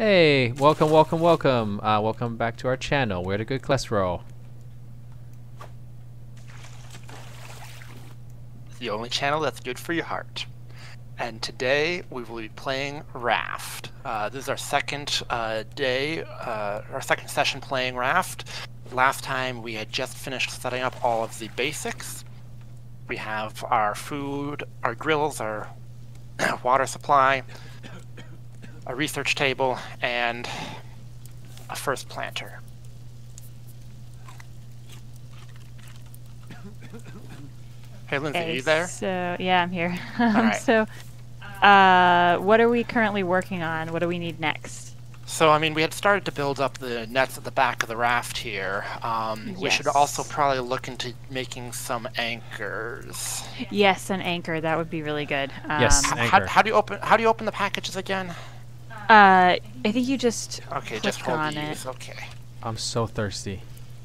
Hey, welcome, welcome, welcome. Uh, welcome back to our channel. We're the Good Cholesterol. the only channel that's good for your heart. And today we will be playing Raft. Uh, this is our second uh, day, uh, our second session playing Raft. Last time we had just finished setting up all of the basics. We have our food, our grills, our water supply, a research table, and a first planter. Hey Lindsay, are you there? So yeah, I'm here. right. So, uh, what are we currently working on? What do we need next? So, I mean, we had started to build up the nets at the back of the raft here. Um, We should also probably look into making some anchors. Yes, an anchor. That would be really good. Um, Yes. How, Anchor. how do you open? How do you open the packages again? Uh, I think you just Okay, just hold on the it. Okay, I'm so thirsty.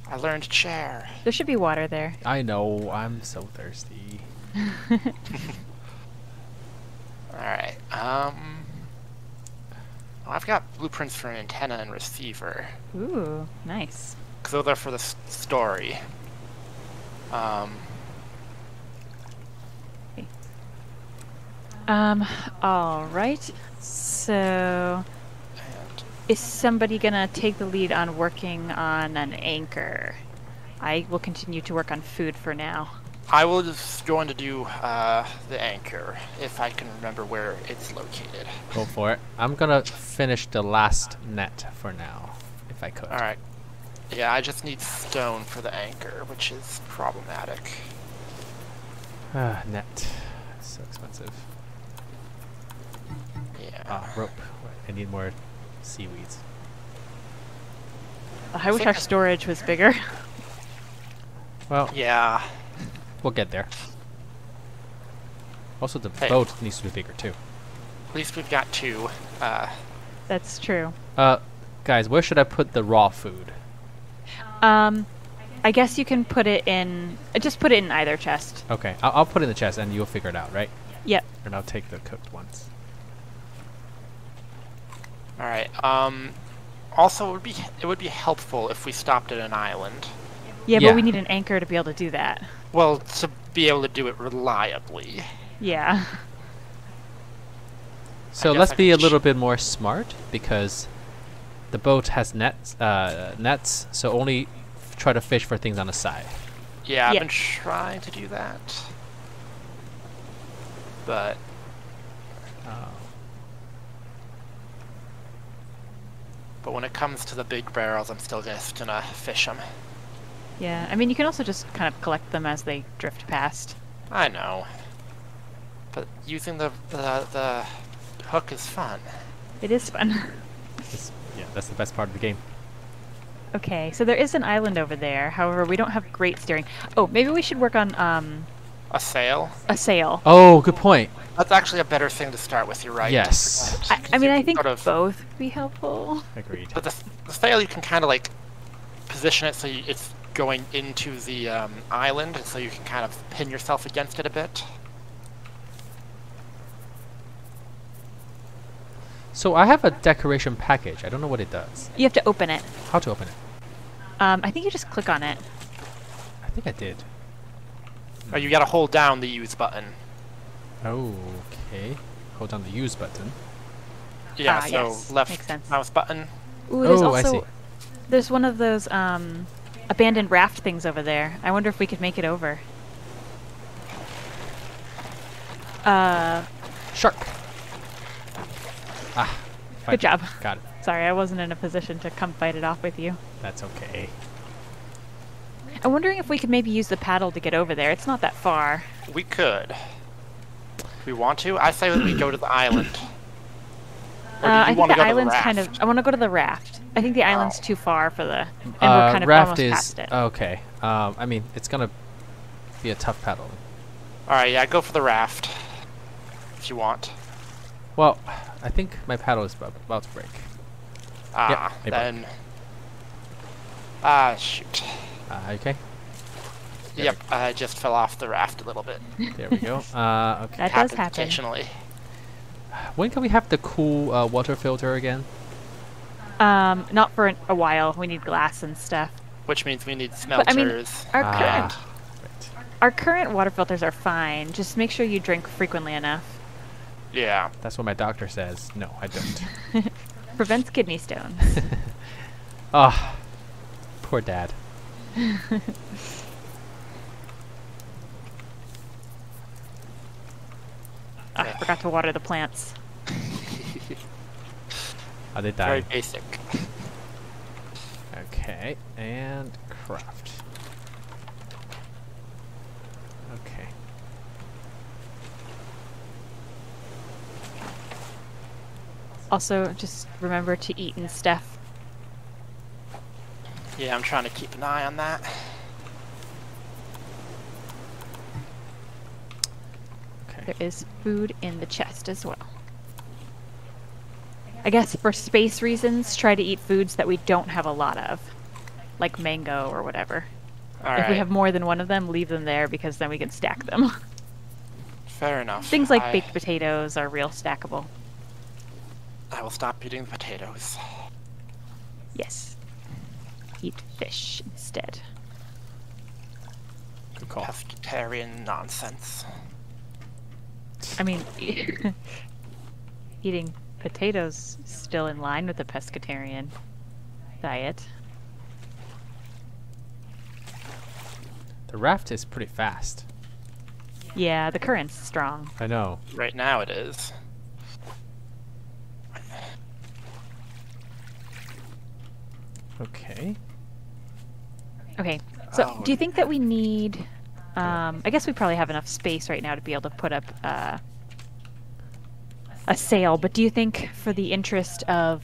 I learned chair. There should be water there. I know, I'm so thirsty. All right. Um, well, I've got blueprints for an antenna and receiver. Ooh, nice. Cause those are for the s- story. Um, Um, all right. So, is somebody gonna take the lead on working on an anchor? I will continue to work on food for now. I will just going to do uh, the anchor if I can remember where it's located. Go for it. I'm gonna finish the last net for now, if I could. All right. Yeah, I just need stone for the anchor, which is problematic. Ah, net. It's so expensive. Yeah. Ah, rope. I need more seaweeds. I wish our storage was bigger. Well, Yeah. we'll get there. Also, the Hey. boat needs to be bigger too. At least we've got two. Uh, That's true. Uh, guys, where should I put the raw food? Um, I guess you can put it in. uh, Just put it in either chest. Okay, I'll, I'll put it in the chest and you'll figure it out, right? Yep. And I'll take the cooked ones. All right. Um, also, it would be it would be helpful if we stopped at an island. Yeah, Yeah. but we need an anchor to be able to do that. Well, to be able to do it reliably. Yeah. So let's be a little bit more smart because the boat has nets, uh, nets. So only try to fish for things on the side. Yeah, I've Yeah. been trying to do that, but Oh. But when it comes to the big barrels, I'm still just gonna fish them. Yeah. I mean, you can also just kind of collect them as they drift past. I know, but using the the, the hook is fun. It is fun. It's- yeah, that's the best part of the game. okay, so there is an island over there. However, we don't have great steering. Oh, maybe we should work on um A sail. a sail. Oh, good point. That's actually a better thing to start with. You're right. Yes. forgot, I, 'cause I mean, I think sort of- both would be helpful. Agreed. But the, the sail, you can kind of like position it so you, it's going into the um, island, and so you can kind of pin yourself against it a bit. So I have a decoration package. I don't know what it does. You have to open it. How to open it? Um, I think you just click on it. I think I did. Or you gotta hold down the use button. Oh, Okay. Hold down the use button. Yeah, Ah, so yes, left makes sense. mouse button. Ooh, there's Oh, I also see. there's one of those um abandoned raft things over there. I wonder if we could make it over. Uh, Shark. Ah. good job. Got it. Sorry, I wasn't in a position to come fight it off with you. That's okay. I'm wondering if we could maybe use the paddle to get over there. It's not that far. We could. We want to? I say that we go to the island. Or do Uh, you I think wanna the go to island's kind of. I want to go to the raft. I think the island's Oh. too far for the, and uh, we're kind of raft almost is past it. okay. Um, I mean, it's gonna be a tough paddle. Alright, yeah, go for the raft. If you want. Well, I think my paddle is about, about to break. Ah, they broke. then. Ah, shoot. Uh, okay. There Yep, I just fell off the raft a little bit. There we go. Uh, okay. That does happen. occasionally. When can we have the cool uh, water filter again? Um, not for an, a while. We need glass and stuff. Which means we need But I mean, smelters. our Ah, current right. our current water filters are fine. Just make sure you drink frequently enough. yeah. That's what my doctor says. No, I don't. Prevents kidney stones. Ah, poor dad. Ah, I forgot to water the plants. Are they dying? Very basic. Okay, and craft. Okay. Also, just remember to eat and stuff. Yeah, I'm trying to keep an eye on that. Okay. There is food in the chest as well. I guess for space reasons, try to eat foods that we don't have a lot of, like mango or whatever. All if we have more than one of them, leave them there because then we can stack them. Fair enough. Things like I, baked potatoes are real stackable. I will stop eating the potatoes. Yes. Eat fish instead. Good call. Pescatarian nonsense. I mean, eating potatoes still in line with the pescatarian diet. The raft is pretty fast. Yeah, the current's strong. I know. Right now it is. Okay. Okay, so Oh, do you think that we need? Um, I guess we probably have enough space right now to be able to put up uh, a sail. But do you think, for the interest of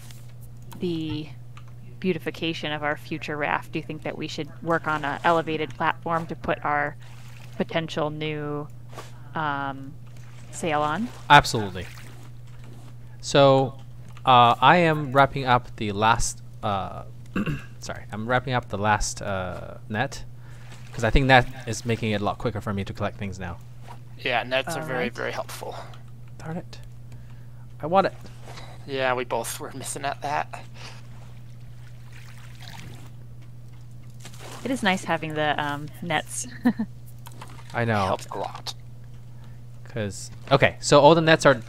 the beautification of our future raft, do you think that we should work on an elevated platform to put our potential new um, sail on? Absolutely. So, uh, I am wrapping up the last. Uh, sorry, I'm wrapping up the last uh, net because I think that is making it a lot quicker for me to collect things now. Yeah, nets are very, Alright. very helpful. Darn it! I want it. Yeah, we both were missing at that. It is nice having the um, nets. I know. Helps a lot. Cause okay, so all the nets are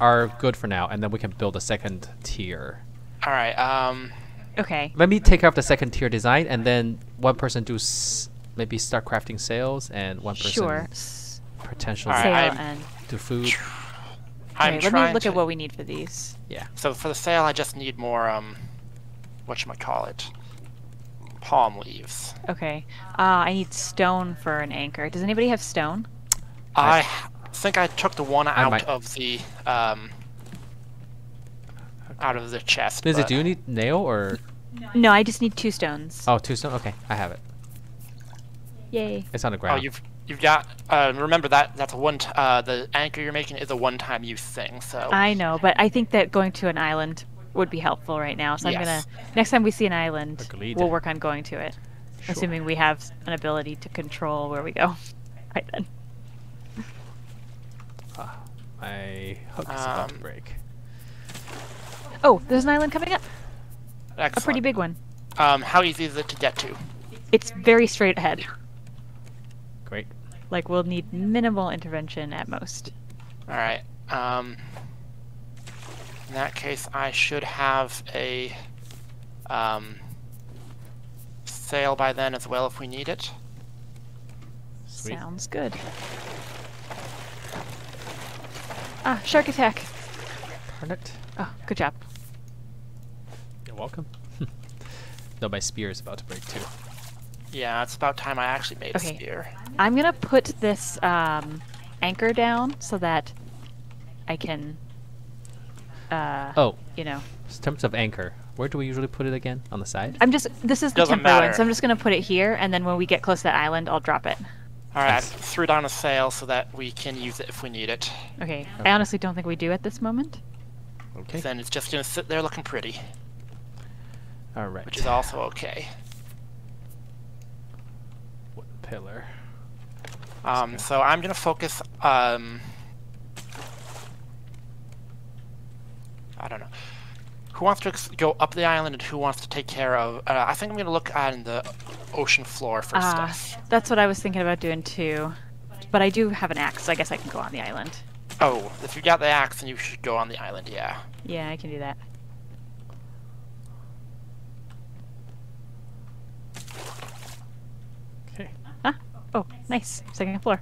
are good for now, and then we can build a second tier. All right. Um. Okay. Let me take off the second tier design, and then one person do s- maybe start crafting sails, and one person Sure. S- potentially All right, I'm- and. do food. I'm Okay, let me look to, at what we need for these. Yeah. So for the sail, I just need more um, what call it, palm leaves. Okay. Uh, I need stone for an anchor. Does anybody have stone? I, I- think I took the one out might- of the um, out of the chest. Lizzie, but- do you need nail or No, I just need two stones. oh two stone? Okay, I have it. Yay. It's on the ground. Oh, ground. you've you've got. Uh, remember that that's a one. T- uh, the anchor you're making is a one-time use thing. So I know, but I think that going to an island would be helpful right now. So I'm gonna next time we see an island, Agreed. we'll work on going to it, Sure. assuming we have an ability to control where we go. Right then. Ah, my hook is about to Um, break. Oh, there's an island coming up. A pretty big one. Um, how easy is it to get to? It's very straight ahead. Great. Like we'll need minimal intervention at most. All right. Um, in that case, I should have a um, sail by then as well if we need it. Sweet. Sounds good. Ah, shark attack. Darn it. Oh, good job. You're welcome. no, my spear is about to break too. Yeah, it's about time I actually made Okay. a spear. I'm gonna put this um, anchor down so that I can, uh, Oh, you know, in terms of anchor, where do we usually put it again? On the side? I'm just. This is the Doesn't temporary one, so I'm just gonna put it here, and then when we get close to that island, I'll drop it. All right, I threw down a sail so that we can use it if we need it. Okay. Okay. I honestly don't think we do at this moment. Okay. Then it's just gonna sit there looking pretty, All right. which is also okay. Wooden pillar. Um, so I'm gonna focus. Um, I don't know. Who wants to ex- go up the island and who wants to take care of? Uh, I think I'm gonna look at the ocean floor for Ah, stuff. that's what I was thinking about doing too. But I do have an axe, so I guess I can go on the island. Oh, if you got the axe, then you should go on the island. Yeah. Yeah, I can do that. Okay. Ah, oh, nice. Second floor.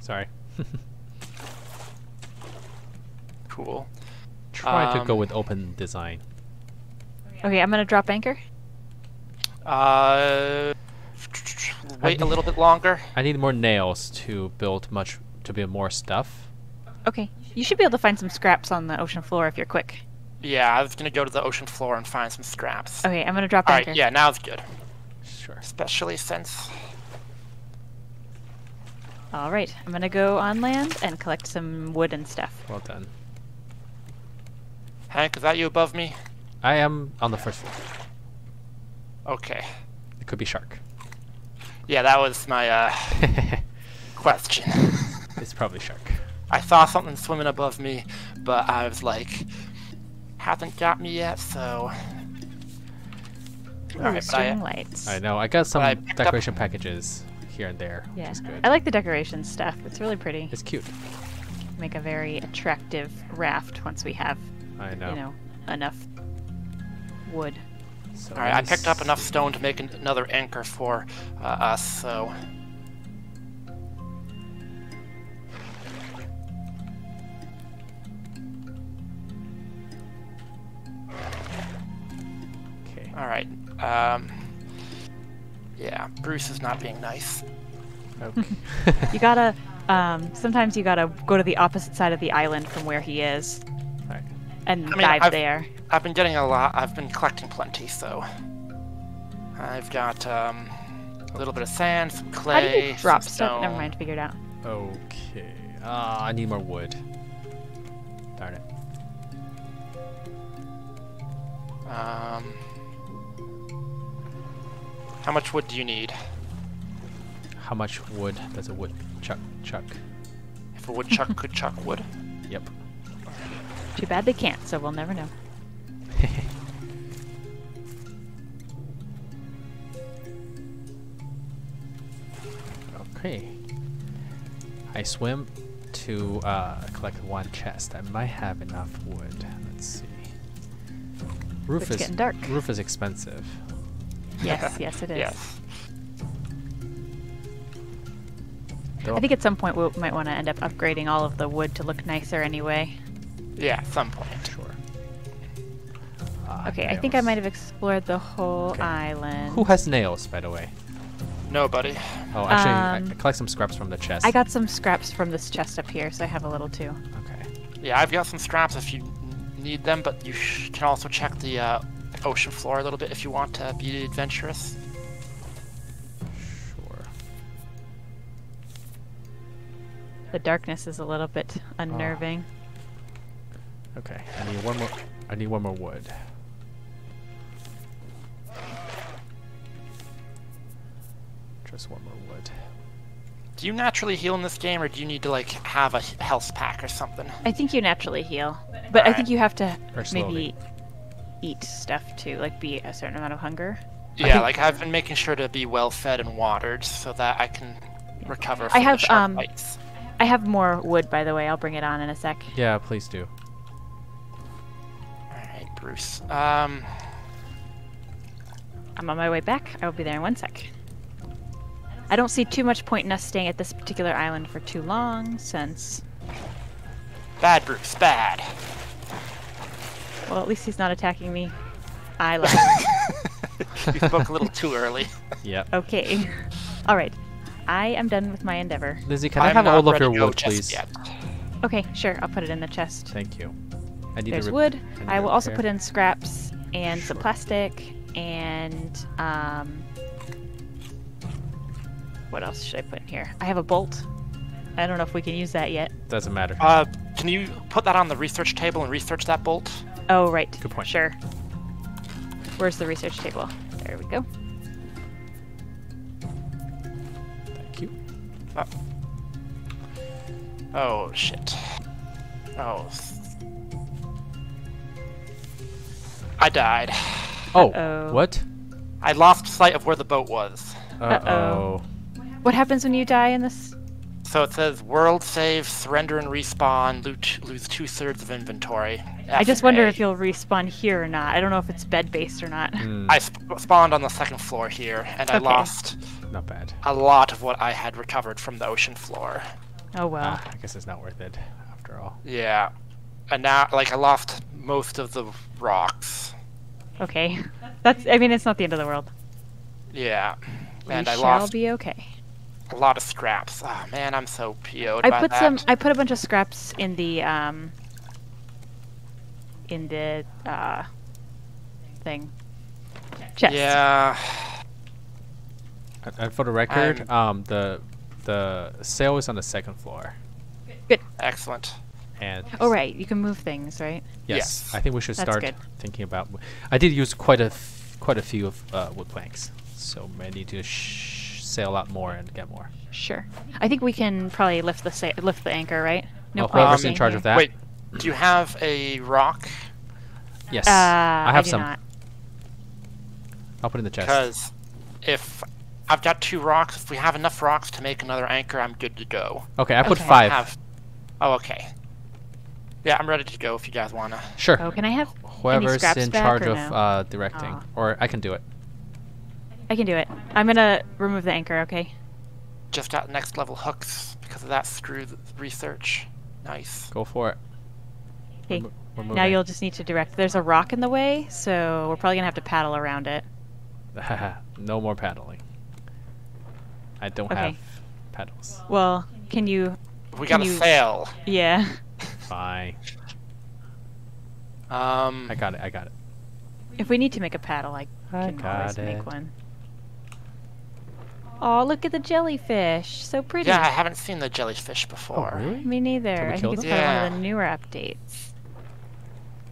Sorry. Cool. Try to go Um, with open design. Okay, I'm gonna drop anchor. Uh, wait a little bit longer. I need more nails to build much to build more stuff. Okay, you should be able to find some scraps on the ocean floor if you're quick. Yeah, I was gonna go to the ocean floor and find some scraps. Okay, I'm gonna drop All anchor. right. Yeah, now it's good. Sure. Especially since. All right, I'm gonna go on land and collect some wood and stuff. Well done. Hank, is that you above me? I am on the first floor. Okay. It could be shark. Yeah, that was my uh, question. it's probably shark. I saw something swimming above me, but I was like, hasn't got me yet, so. Ooh, Alright, but I, string lights. I know. I got some I picked up- decoration packages here and there, Yeah, which is good. I like the decoration stuff. It's really pretty. It's cute. Make a very attractive raft once we have, I know. you know, enough wood. So Alright, I picked up enough stone to make an- another anchor for uh, us, so. Okay. Alright. Um. Yeah, Bruce is not being nice. Okay. You gotta, um, sometimes you gotta go to the opposite side of the island from where he is Alright. and I mean, dive I've- there. I've been getting a lot. I've been collecting plenty, so. I've got um, a little bit of sand, some clay, How do you drop some stuff? Never stone. mind, figured out. Okay. Ah, I need more wood. Darn it. Um, how much wood do you need? How much wood does a wood chuck chuck? If a woodchuck could chuck wood. Yep. Too bad they can't, so we'll never know. okay. I swim to uh, collect one chest. I might have enough wood. Let's see. Roof It's is getting dark. roof is expensive. Yes, yes, it is. Yes. Though- I think at some point we might want to end up upgrading all of the wood to look nicer anyway. Yeah, at some point. Sure. Ah, Okay, I think I might have explored the whole Okay. island. Who has nails, by the way? Nobody. Oh, actually, I, I Um, collect some scraps from the chest. I got some scraps from this chest up here, so I have a little too. Okay. Yeah, I've got some scraps if you need them, but you sh- can also check the uh, ocean floor a little bit if you want to be adventurous. Sure. The darkness is a little bit unnerving. Ah. Okay. I need one more. I need one more wood. Just one more wood. Do you naturally heal in this game, or do you need to like have a health pack or something? I think you naturally heal, but I Alright. think you have to maybe eat stuff too, like be a certain amount of hunger. Yeah, think- like I've been making sure to be well fed and watered so that I can recover from I have the sharp um, bites. I have more wood by the way. I'll bring it on in a sec. Yeah, please do. Alright, Bruce. Um, I'm on my way back. I will be there in one sec. I don't see too much point in us staying at this particular island for too long, since bad Bruce, bad. Well, at least he's not attacking me. I love. you spoke a little too early. Yep. okay. All right. I am done with my endeavor. Lizzie, can I'm I have not all of your wood, please? yet. Okay, sure. I'll put it in the chest. Thank you. I need There's to wood. I need I will also put in scraps and some plastic and um. What else should I put in here? I have a bolt. I don't know if we can use that yet. Doesn't matter. Uh, can you put that on the research table and research that bolt? Oh, right. Good point. Sure. Where's the research table? There we go. Thank you. Oh Oh, shit. Oh. I died. Oh, Uh-oh. what? I lost sight of where the boat was. Uh-oh. What happens when you die in this? So it says world save, surrender and respawn, loot, lose two thirds of inventory. I F just wonder A. if you'll respawn here or not. I don't know if it's bed based or not. Hmm, I sp- spawned on the second floor here, and I lost not bad. a lot of what I had recovered from the ocean floor. Oh well. Ah, I guess it's not worth it after all. Yeah. And now, like, I lost most of the rocks. Okay. That's. I mean, it's not the end of the world. Yeah. And we I shall lost be okay. A lot of scraps. Oh man, I'm so PO'd I by put that. some. I put a bunch of scraps in the um. In the uh. Thing. Chest. Yeah. And, and for the record, I'm- um, the the sail is on the second floor, Good. Excellent. and Oh right, you can move things, right? yes, Yes. I think we should That's start good. thinking about. I did use quite a f- quite a few of uh, wood planks, so I need to sh- sail out more and get more. Sure. I think we can probably lift the sa- lift the anchor, right? No Oh, point whoever's in charge here. of that. Wait, do you have a rock? Yes, Uh, I have do some. Not. I'll put it in the chest. Because if I've got two rocks, if we have enough rocks to make another anchor, I'm good to go. Okay, I put Okay. I five. have. Oh, okay. Yeah, I'm ready to go if you guys wanna. Sure. Oh, can I have? Whoever's scraps in charge or of no? uh, directing, Aw. or I can do it. I can do it. I'm gonna remove the anchor. Okay. Just got next level hooks because of that screw research. Nice. Go for it. Okay. mo- Now you'll just need to direct. There's a rock in the way, so we're probably gonna have to paddle around it. no more paddling. I don't Okay. have paddles. Well, can you? We Can got a you- sail. Yeah. Fine. Um. I got it. I got it. If we need to make a paddle, I I can always got make one. Oh, look at the jellyfish! So pretty. Yeah, I haven't seen the jellyfish before. Oh, really? Me neither. Can we I think it's them? probably one of the newer updates.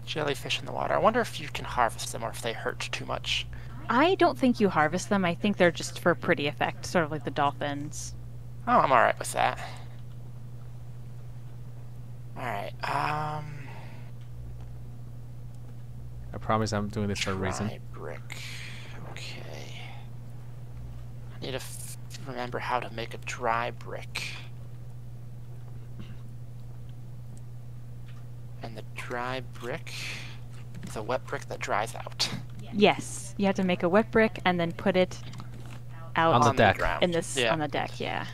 Jellyfish in the water. I wonder if you can harvest them or if they hurt too much. I don't think you harvest them. I think they're just for pretty effect, sort of like the dolphins. Oh, I'm alright with that. Alright, um. I promise I'm doing this for a reason. dry brick. Okay. I need to f- remember how to make a dry brick. And the dry brick is a wet brick that dries out. Yes, you have to make a wet brick and then put it out On the on deck. ground. in this Yeah. on the deck. Yeah.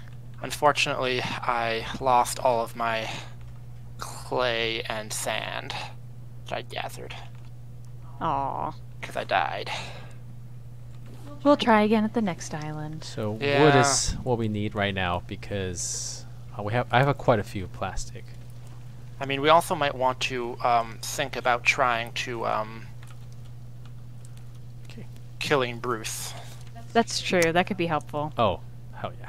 Unfortunately, I lost all of my clay and sand that I gathered Aw. because I died. We'll try again at the next island. So wood is what we need right now because uh, we have I have a quite a few plastic. I mean, we also might want to um, think about trying to um, Okay. killing Bruce That's true. That could be helpful. Oh, hell yeah.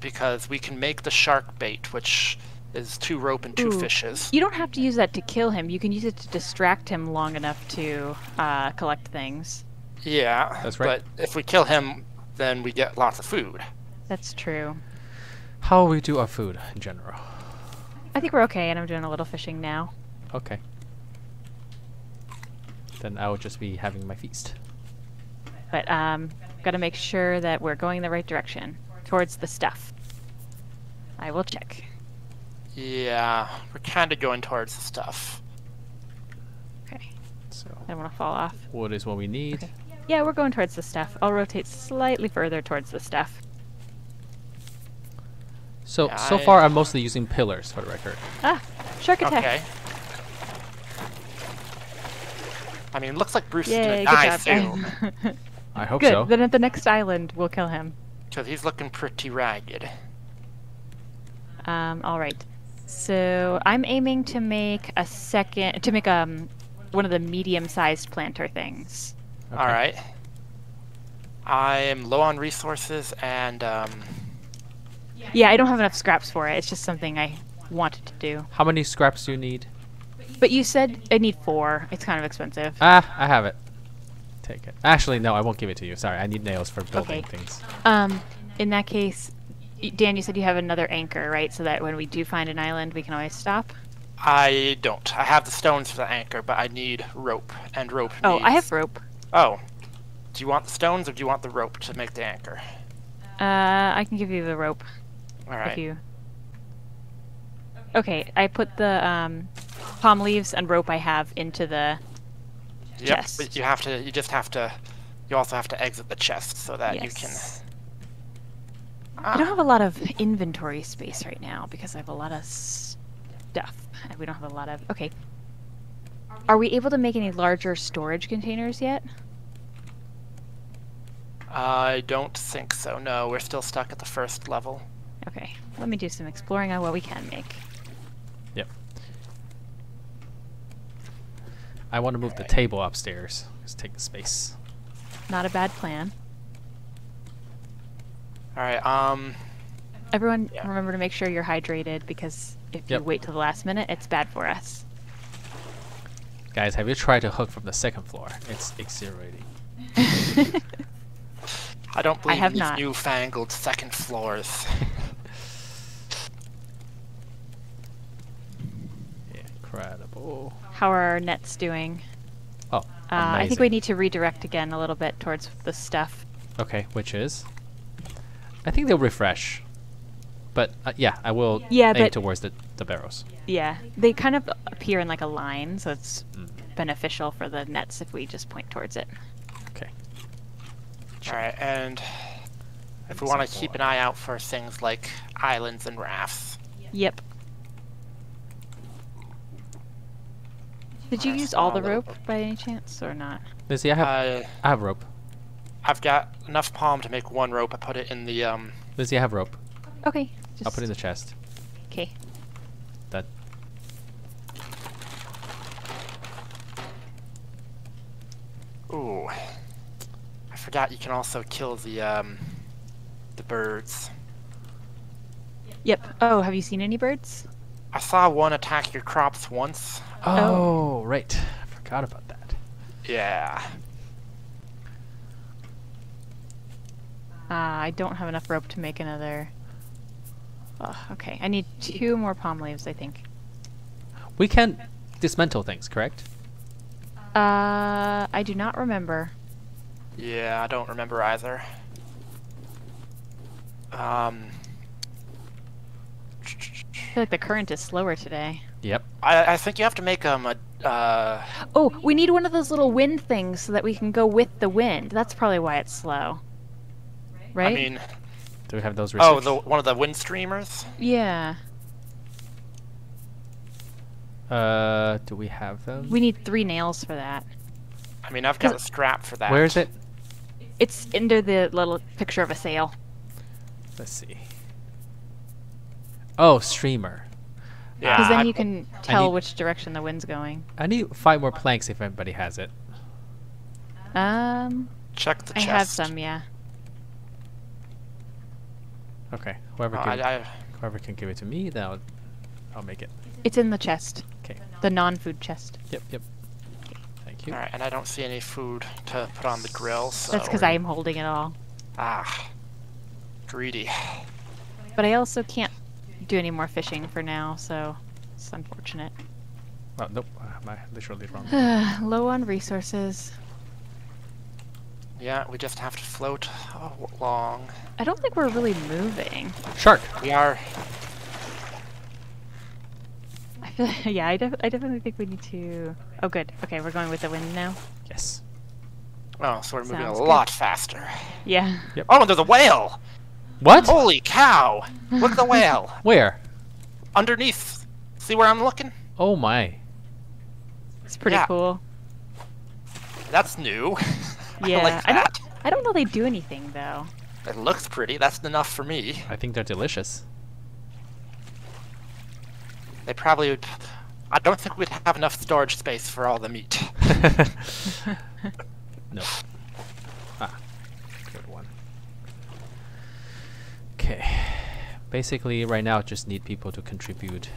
because we can make the shark bait, which is two rope and two Ooh. fishes. You don't have to use that to kill him. You can use it to distract him long enough to uh, collect things. Yeah, That's right. But if we kill him, then we get lots of food. That's true. How will we do our food in general. I think we're okay, and I'm doing a little fishing now. Okay. Then I will just be having my feast. But um, got to make sure that we're going the right direction towards the stuff. I will check. Yeah, we're kind of going towards the stuff. Okay. So I don't want to fall off. wood is what we need. Okay. Yeah, we're going towards the stuff. I'll rotate slightly further towards the stuff. So Yeah, so I- far I'm mostly using pillars for the record. Ah, shark attack. Okay. I mean, looks like Bruce is Yay, gonna die soon. I hope good. so. Then at the next island, we'll kill him. because he's looking pretty ragged. Um, all right. So I'm aiming to make a second to make um one of the medium-sized planter things. Okay. All right. I am low on resources and um, Yeah, I don't have enough scraps for it. It's just something I wanted to do. How many scraps do you need? But you said I need four. It's kind of expensive. Ah, I have it. Take it. Actually, no, I won't give it to you. Sorry, I need nails for building Okay. things. Um, in that case, Dan, you said you have another anchor, right? So that when we do find an island, we can always stop. I don't. I have the stones for the anchor, but I need rope, and rope. Oh, I have rope. Oh, do you want the stones or do you want the rope to make the anchor? Uh, I can give you the rope All if you. Okay, I put the um, palm leaves and rope I have into the. Yep. chest. But you have to. You just have to. You also have to exit the chest so that you can. Yes. Ah, I don't have a lot of inventory space right now because I have a lot of stuff, and we don't have a lot of. Okay. Are we able to make any larger storage containers yet? I don't think so. No, we're still stuck at the first level. Okay, let me do some exploring on what we can make. Yep. I want to move the table upstairs. Just take the space. Not a bad plan. All right. Um. Everyone, Yeah. remember to make sure you're hydrated because if Yep. you wait till the last minute, it's bad for us. Guys, have you tried to hook from the second floor? It's exhilarating. I don't believe have these not. newfangled second floors. Incredible. How are our nets doing? Oh, Uh, I think we need to redirect again a little bit towards the stuff. Okay, which is? I think they'll refresh. But uh, yeah, I will Yeah, aim but- towards the, the barrels. Yeah, they kind of appear in like a line, so it's Mm. beneficial for the nets if we just point towards it. Okay. All right, and if we want to keep an eye out for things like islands and rafts. Yep. Did you use all the rope by any chance, or not? Lizzie, I have Uh, I have rope. I've got enough palm to make one rope. I put it in the um. Lizzie, I have rope. Okay. Just, I'll put it in the chest. Okay. Ooh, I forgot you can also kill the um, the birds. Yep. Oh, have you seen any birds? I saw one attack your crops once. Oh, right. I forgot about that. Yeah. Uh, I don't have enough rope to make another. Oh, okay. I need two more palm leaves, I think. We can dismantle things, correct? Uh, I do not remember. Yeah, I don't remember either. Um, I feel like the current is slower today. Yep. I, I think you have to make um a uh Oh, we need one of those little wind things so that we can go with the wind. That's probably why it's slow. Right? I mean Do we have those oh research? the one of the wind streamers. yeah. Uh, do we have them? We need three nails for that. I mean I've got a strap for that. Where is it? It's under the little picture of a sail. Let's see. Oh, streamer. Yeah, Because then I- you can tell need- which direction the wind's going. I need five more planks if anybody has it. Um, check the chest. I have some, yeah. Okay. Whoever, Oh, give it- I, I, whoever can give it to me, then I'll, I'll make it. It's in the chest. Okay. The non-food chest. Yep. Yep. Thank you. all right, and I don't see any food to put on the grill. So That's because I am holding it all. ah greedy. But I also can't do any more fishing for now, so it's unfortunate. Oh, nope. Am I literally wrong? Low on resources. Yeah, we just have to float along. I don't think we're really moving. Shark. We are. I feel, yeah, I, def- I definitely think we need to. Oh, good. Okay, we're going with the wind now. Yes. Oh, so we're moving Sounds a good. lot faster. Yeah. Oh, and there's a whale! What? Holy cow! Look at the whale Where? underneath. See where I'm looking? Oh my. It's pretty Yeah. cool. That's new. Yeah. I like I don't, that. I don't know they do anything, though. It looks pretty. That's enough for me. I think they're delicious. They probably would. I don't think we'd have enough storage space for all the meat. no. Ah, good one. Okay. Basically, right now, just need people to contribute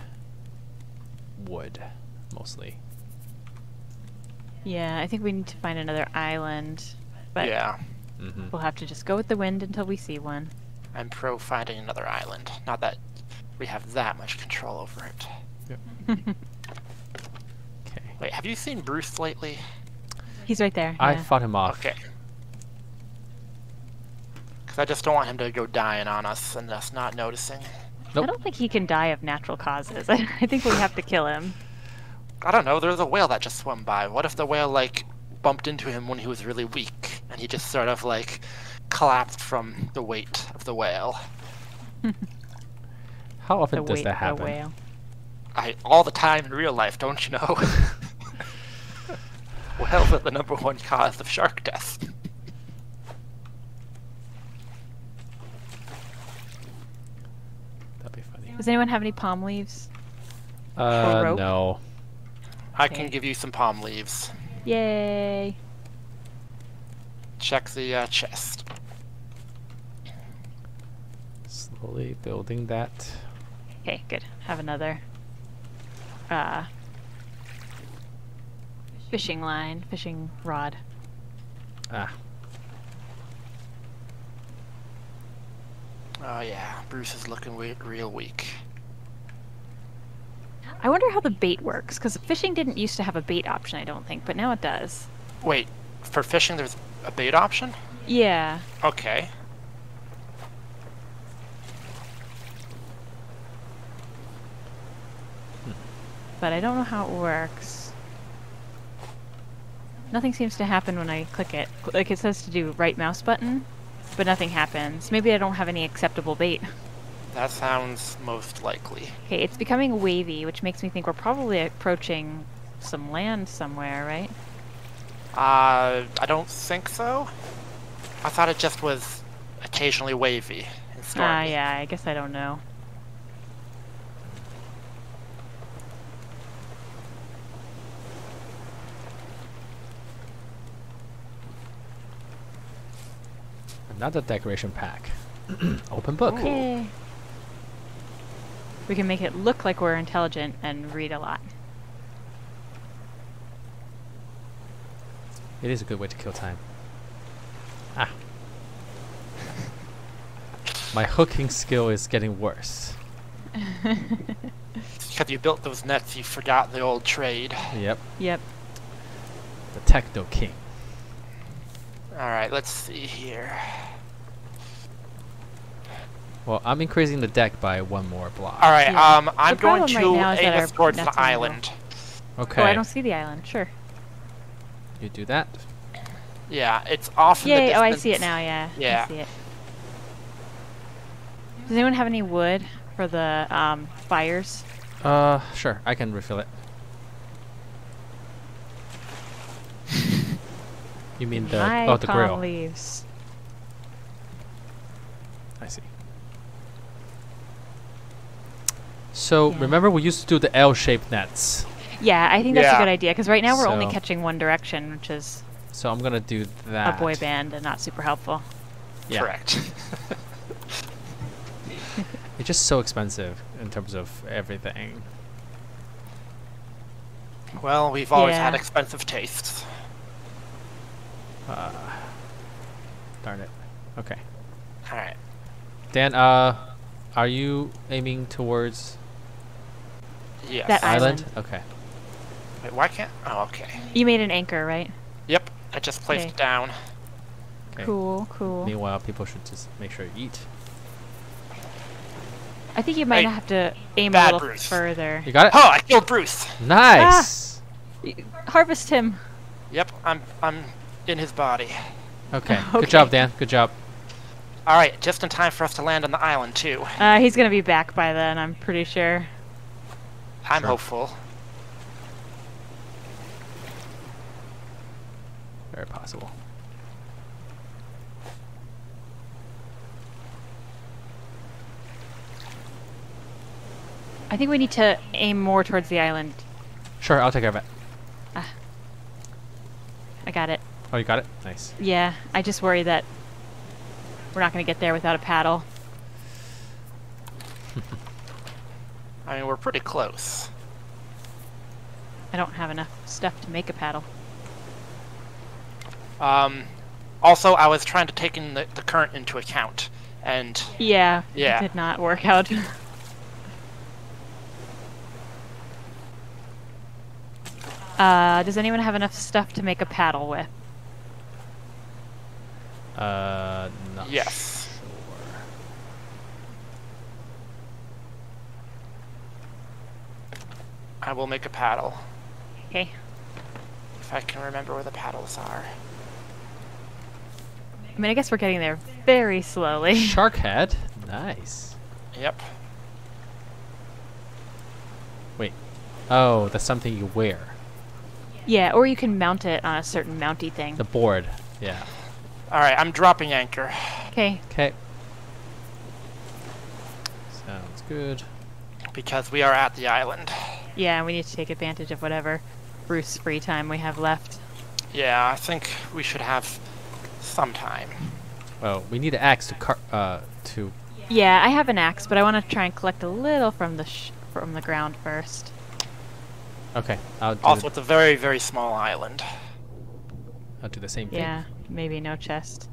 wood, mostly. Yeah, I think we need to find another island. But yeah, Mm-hmm. we'll have to just go with the wind until we see one. I'm pro finding another island. Not that we have that much control over it. Okay. Wait, have you seen Bruce lately? He's right there. I yeah. fought him off. Okay. Because I just don't want him to go dying on us and us not noticing. I don't think he can die of natural causes. I, I think we have to kill him. I don't know, there's a whale that just swam by. What if the whale, like, bumped into him when he was really weak, and he just sort of, like, collapsed from the weight of the whale? How often The does that of the happen? whale. I all the time in real life, don't you know? well, are the number one cause of shark death. That'd be funny. Does anyone have any palm leaves? Uh, no. I can give you some palm leaves. Yay! Check the uh, chest. Slowly building that. Okay, good. Have another. Uh, fishing line, fishing rod. Ah, Oh yeah, Bruce is looking we- real weak. I wonder how the bait works, because fishing didn't used to have a bait option, I don't think, but now it does. Wait, for fishing there's a bait option? Yeah. Okay. But I don't know how it works. Nothing seems to happen when I click it. Like it says to do right mouse button, but nothing happens. Maybe I don't have any acceptable bait. That sounds most likely. Okay, it's becoming wavy, which makes me think we're probably approaching some land somewhere, right? Uh, I don't think so. I thought it just was occasionally wavy and stormy. Ah, yeah, I guess I don't know. Another decoration pack. Open book. Ooh. Yay. We can make it look like we're intelligent and read a lot. It is a good way to kill time. Ah. My hooking skill is getting worse. Because you built those nets, you forgot the old trade. Yep. yep. The Techno King. Alright, let's see here. Well, I'm increasing the deck by one more block. Alright, Yeah. um, I'm The going to right now aim us towards the are in the middle. island. Okay. Oh, I don't see the island. Sure. You do that. Yeah, it's off in Yay! the Oh, I see it now. Yeah. Yeah. I see it. Does anyone have any wood for the um, fires? Uh, sure. I can refill it. You mean the My oh the palm grill? leaves. I see. So Yeah. remember we used to do the L-shaped nets. Yeah, I think that's a good idea because right now we're only catching one direction, which is So I'm gonna do that. a boy band and not super helpful. Yeah. Correct. It's just so expensive in terms of everything. well, we've always had expensive tastes. Uh, darn it. Okay. Alright. Dan, uh, are you aiming towards Yes. That island? Island. Okay. Wait, why can't... Oh, okay. You made an anchor, right? Yep, I just placed Okay. it down. Okay. Cool, cool. Meanwhile, people should just make sure you eat. I think you might Hey, have to aim a little Bruce. further. You got it? Oh, I killed Bruce! Nice. Y- Harvest him. Yep, I'm I'm in his body. Okay. Okay. Good job, Dan. Good job. Alright, just in time for us to land on the island, too. Uh, he's gonna be back by then, I'm pretty sure. I'm Sure. hopeful. Very possible. I think we need to aim more towards the island. Sure, I'll take care of it. I got it. Oh, you got it? Nice. Yeah, I just worry that we're not gonna get there without a paddle. I mean, we're pretty close. I don't have enough stuff to make a paddle. Um, also, I was trying to take in the, the current into account, and Yeah, Yeah. it did not work out. Uh, does anyone have enough stuff to make a paddle with? Uh, not Yes. sure. I will make a paddle Okay. if I can remember where the paddles are. I mean, I guess we're getting there very slowly. Shark head. Nice. Yep. Wait. Oh, that's something you wear. Yeah, or you can mount it on a certain mounty thing. The board. Yeah. All right, I'm dropping anchor. Okay. Okay. Sounds good. because we are at the island. Yeah, we need to take advantage of whatever Bruce free time we have left. Yeah, I think we should have some time. Well, we need an axe to car. Uh, to. Yeah, I have an axe, but I want to try and collect a little from the sh- from the ground first. Okay, I'll do. Also, it's a very, very small island. I'll do the same thing. Yeah, maybe no chest.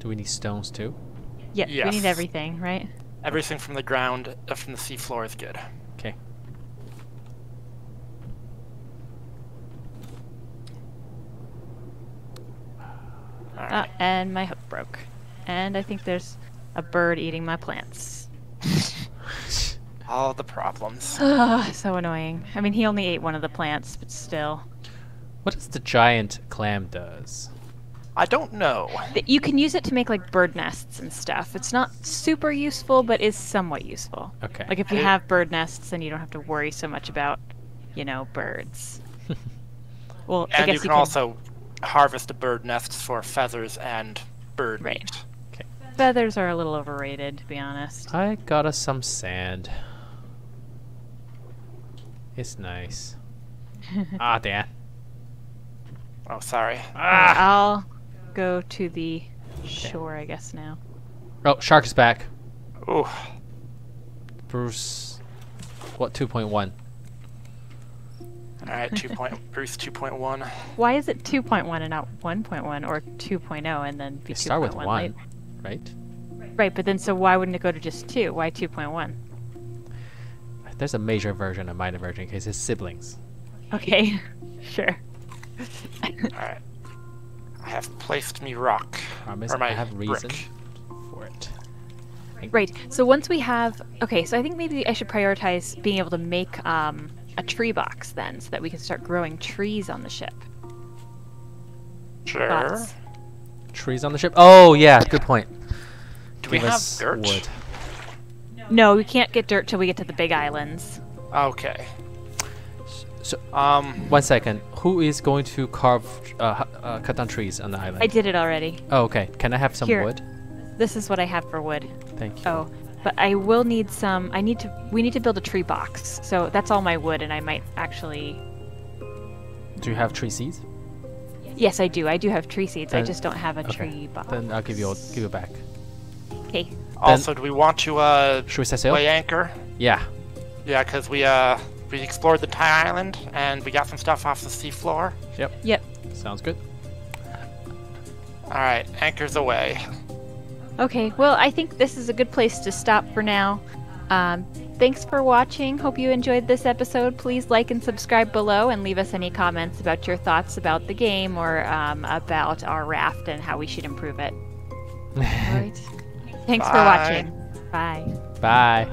Do we need stones too? Yeah, we need everything, right? Everything from the ground, uh, from the seafloor is good. Okay. All Uh, and my hook broke. And I think there's a bird eating my plants. All the problems. Ugh, so annoying. I mean, he only ate one of the plants, but still. What does the giant clam does? I don't know. You can use it to make like bird nests and stuff. It's not super useful, but is somewhat useful. Okay. Like if you have bird nests, then you don't have to worry so much about, you know, birds. well, I And guess you can also harvest the bird nests for feathers and bird Right. meat. feathers are a little overrated, to be honest. I got us some sand. It's nice. ah, damn. Oh, sorry. Ah! I'll go to the shore, I guess now. Oh, shark is back. Ooh. Bruce. What? 2.1. All right, two point Bruce two point one. Why is it 2.1 and not 1.1 or 2.0 and then be You start with 1, late? right? Right, but then so why wouldn't it go to just 2? Why 2.1? There's a major version, a minor version, because case it's siblings. Okay, sure. All right. I have placed me rock. Promise or my I have reason brick. for it. Right. So once we have, okay, so I think maybe I should prioritize being able to make um, a tree box then, so that we can start growing trees on the ship. Sure. Thoughts? Trees on the ship? Oh, yeah, good point. Do we have dirt? Wood. No, we can't get dirt till we get to the big islands. Okay. So, Um. one second. Who is going to carve, uh, uh, cut down trees on the island? I did it already. Oh, okay. Can I have some Here. wood? This is what I have for wood. Thank you. Oh, but I will need some. I need to. We need to build a tree box. So that's all my wood, and I might actually. Do you have tree seeds? Yes, I do. I do have tree seeds. I just don't have a okay. tree box. Then I'll give you all, give you back. Okay. Also, do we want to uh Should we set sail? weigh anchor? Yeah. Yeah, because we uh we explored the entire island and we got some stuff off the seafloor. Yep. Yep. Sounds good. All right, anchors aweigh. Okay, well, I think this is a good place to stop for now. Um, thanks for watching. Hope you enjoyed this episode. Please like and subscribe below and leave us any comments about your thoughts about the game or um, about our raft and how we should improve it. All right. Thanks for watching. Bye. Bye.